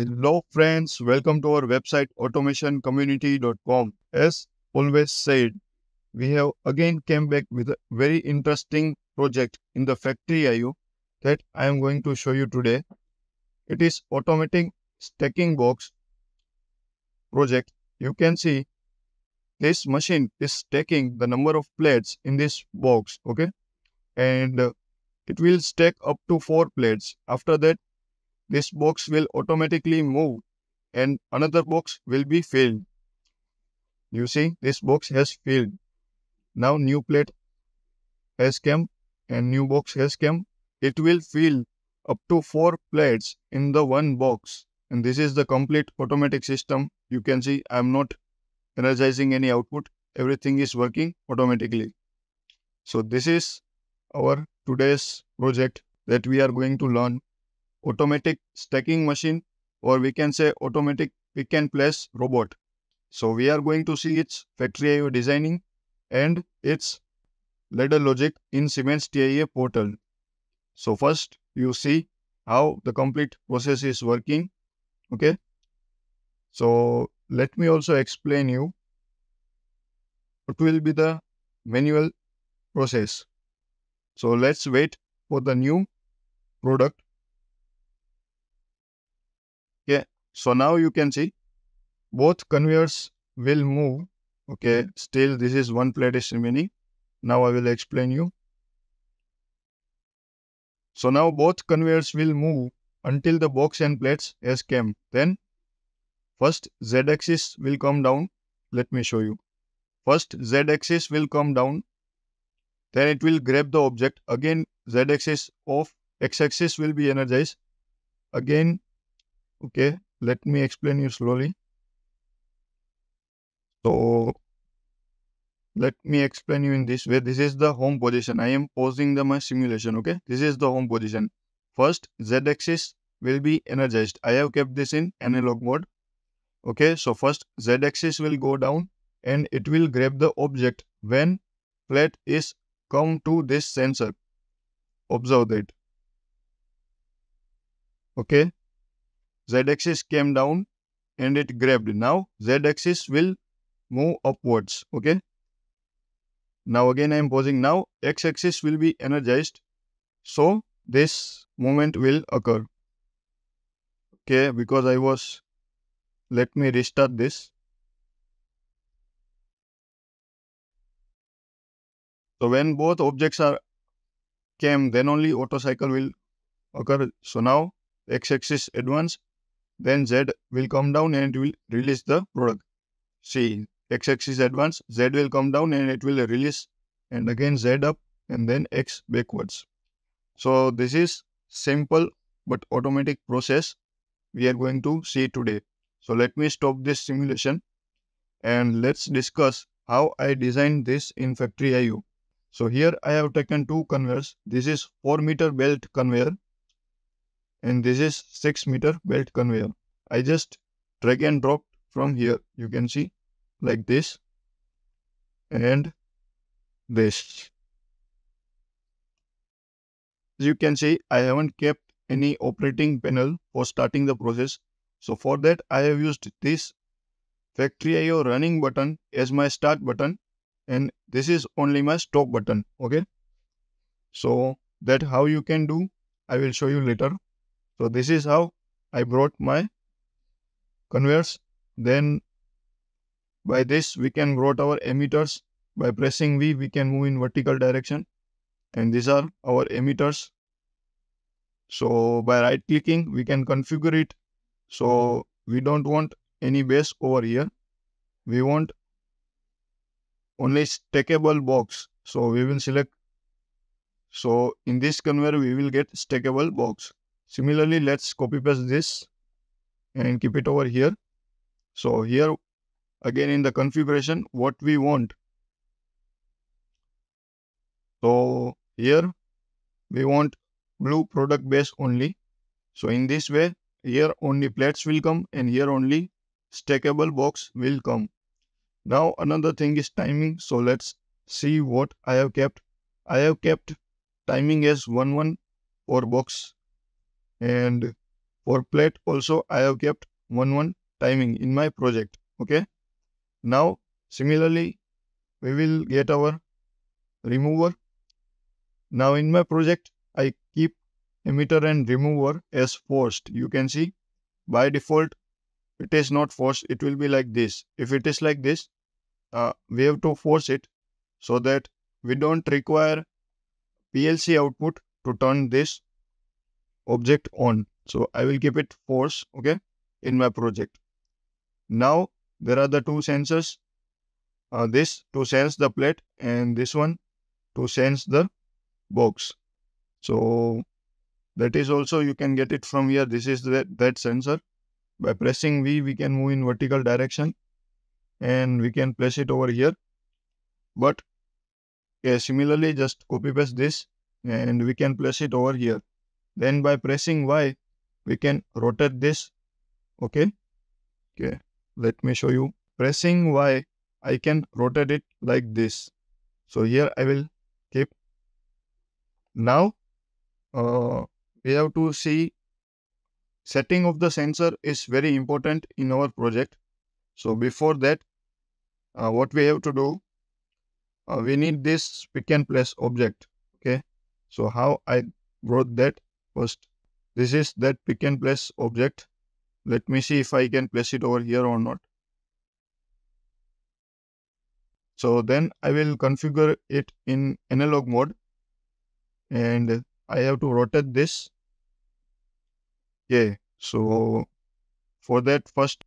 Hello friends, welcome to our website automationcommunity.com. As always said, we have again came back with a very interesting project in the factory IO that I am going to show you today. It is automating stacking box project. You can see this machine is stacking the number of plates in this box, okay? And uh, it will stack up to four plates. After that, this box will automatically move and another box will be filled. You see, this box has filled. Now new plate has come and new box has come. It will fill up to four plates in the one box. And this is the complete automatic system. You can see I'm not energizing any output. Everything is working automatically. So this is our today's project that we are going to learn automatic stacking machine or we can say automatic pick and place robot. So we are going to see its factory IO designing and its ladder logic in Siemens TIA portal. So first you see how the complete process is working. Okay. So let me also explain you what will be the manual process. So let's wait for the new product so now you can see both conveyors will move. Okay, mm-hmm. still this is one plate is remaining. Now I will explain you. So now both conveyors will move until the box and plates has came. Then first Z axis will come down. Let me show you. First Z axis will come down. Then it will grab the object. Again Z axis off. X axis will be energized. Again Okay, let me explain you slowly. So, let me explain you in this way. This is the home position. I am pausing the my simulation. Okay, this is the home position. First, z-axis will be energized. I have kept this in analog mode. Okay, so first z-axis will go down and it will grab the object when plate is come to this sensor. Observe that. Okay, z-axis came down and it grabbed. Now z-axis will move upwards. Okay. Now again I am pausing. Now x-axis will be energized. So this movement will occur. Okay, because I was, let me restart this. So when both objects are came, then only auto cycle will occur. So now x-axis advance then Z will come down and it will release the product. See, x-axis advance, Z will come down and it will release and again Z up and then X backwards. So this is simple but automatic process we are going to see today. So let me stop this simulation and let's discuss how I designed this in Factory IO. So here I have taken two conveyors. This is 4 meter belt conveyor and this is 6 meter belt conveyor. I just drag and drop from here. You can see like this and this. As you can see, I haven't kept any operating panel for starting the process. So for that, I have used this factory IO running button as my start button and this is only my stop button. Okay. So that how you can do, I will show you later. So this is how I brought my conveyors. Then by this we can brought our emitters. By pressing V we can move in vertical direction and these are our emitters. So by right clicking we can configure it. So we don't want any base over here. We want only stackable box. So we will select. So in this conveyor we will get stackable box. Similarly, let's copy paste this and keep it over here. So here again in the configuration, what we want. So here we want blue product base only. So in this way, here only plates will come and here only stackable box will come. Now another thing is timing. So let's see what I have kept. I have kept timing as 1 1 or box and For plate also I have kept 1 1 timing in my project. Okay. Now similarly we will get our remover. Now in my project I keep emitter and remover as forced. You can see by default it is not forced. It will be like this. If it is like this, uh, we have to force it so that we don't require PLC output to turn this object on. So I will keep it force, okay, in my project. Now there are the two sensors. Uh, this to sense the plate and this one to sense the box. So that is also you can get it from here. This is that, that sensor. By pressing V, we can move in vertical direction and we can place it over here. But similarly, just copy paste this and we can place it over here. Then by pressing Y, we can rotate this. Okay. Okay. Let me show you. Pressing Y, I can rotate it like this. So here I will keep. Now, uh, we have to see setting of the sensor is very important in our project. So before that, uh, what we have to do, uh, we need this pick and place object. Okay. So how I wrote that first, this is that pick and place object. Let me see if I can place it over here or not. So then I will configure it in analog mode and I have to rotate this. Yeah. So for that first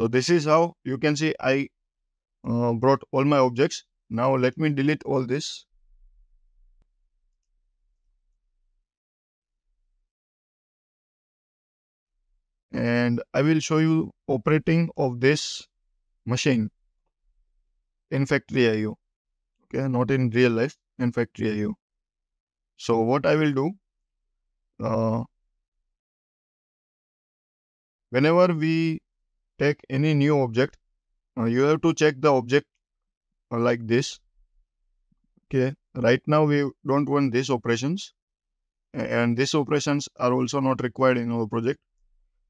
So this is how you can see I uh, brought all my objects. Now let me delete all this. And I will show you operating of this machine in factory IO. Okay, not in real life, in factory IO. So what I will do, uh, whenever we take any new object, uh, you have to check the object uh, like this. Okay, right now we don't want these operations and these operations are also not required in our project.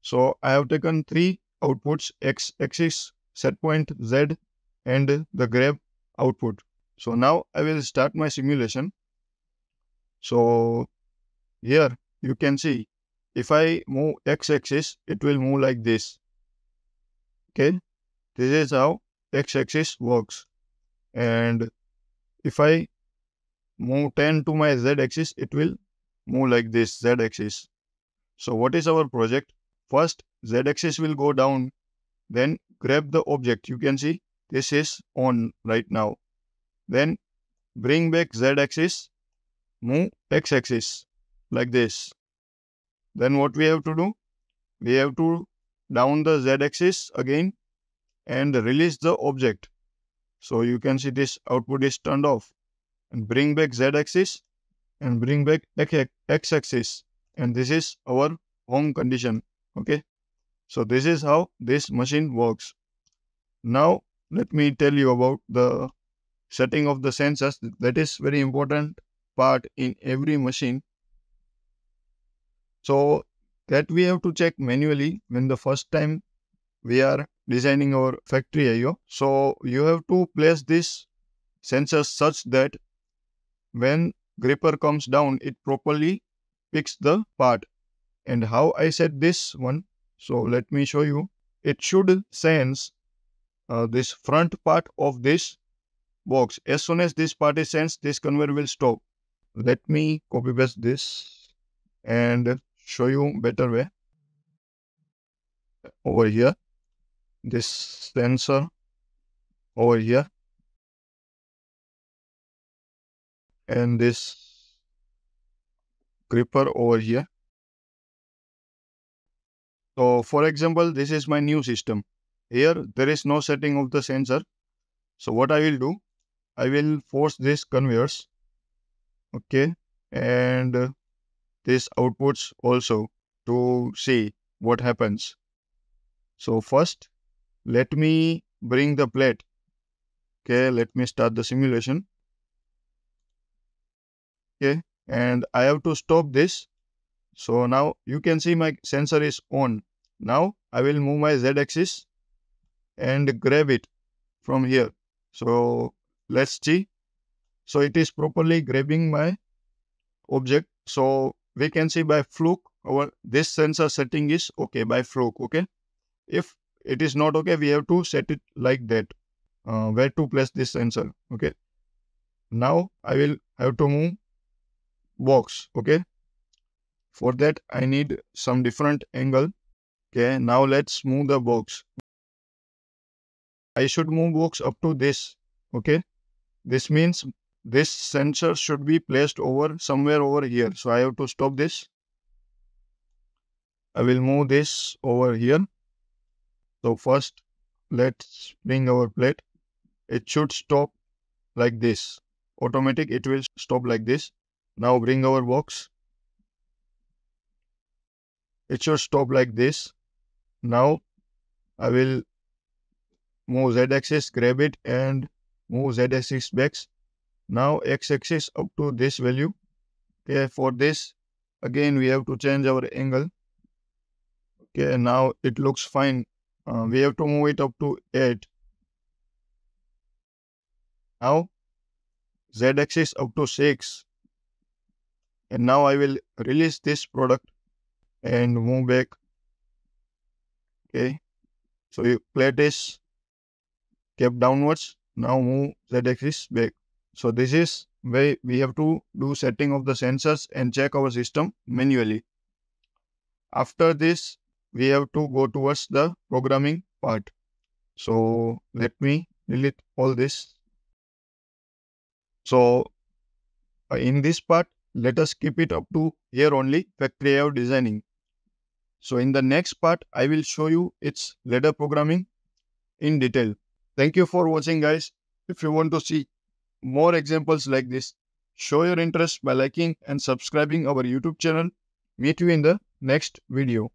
So I have taken three outputs x axis, set point, z and the grab output. So now I will start my simulation. So here you can see if I move x axis, it will move like this. Okay, this is how x-axis works. And if I move 10 to my z-axis, it will move like this, z-axis. So what is our project? First, z-axis will go down, then grab the object. You can see this is on right now. Then bring back z-axis, move x-axis like this. Then what we have to do? We have to down the z-axis again and release the object. So you can see this output is turned off and bring back z-axis and bring back x-axis and this is our home condition. Okay. So this is how this machine works. Now let me tell you about the setting of the sensors. That is very important part in every machine. So that we have to check manually when the first time we are designing our factory IO. So you have to place this sensors such that when gripper comes down, it properly picks the part. And how I set this one, so let me show you. It should sense uh, this front part of this box. As soon as this part is sensed, this conveyor will stop. Let me copy paste this and show you better way over here this sensor over here and this gripper over here so for example this is my new system here there is no setting of the sensor so what i will do i will force this conveyors okay and these outputs also to see what happens. So first, let me bring the plate. Okay, let me start the simulation. Okay, and I have to stop this. So now you can see my sensor is on. Now I will move my Z axis and grab it from here. So let's see. So it is properly grabbing my object. So we can see by fluke our this sensor setting is okay by fluke. Okay. If it is not okay, we have to set it like that. Uh, where to place this sensor. Okay. Now I will have to move box. Okay. For that I need some different angle. Okay. Now let's move the box. I should move box up to this. Okay. This means this sensor should be placed over somewhere over here. So I have to stop this. I will move this over here. So first let's bring our plate. It should stop like this. Automatic it will stop like this. Now bring our box. It should stop like this. Now I will move z-axis, grab it and move z-axis back. Now x-axis up to this value. Okay, for this, again we have to change our angle. Okay, now it looks fine. Uh, we have to move it up to 8. Now z-axis up to 6. And now I will release this product and move back. Okay, so your plate is kept downwards. Now move z-axis back. So this is where we have to do setting of the sensors and check our system manually. After this, we have to go towards the programming part. So let me delete all this. So uh, in this part, let us keep it up to here only factory IO designing. So in the next part, I will show you its ladder programming in detail. Thank you for watching guys. If you want to see more examples like this, show your interest by liking and subscribing our YouTube channel. Meet you in the next video.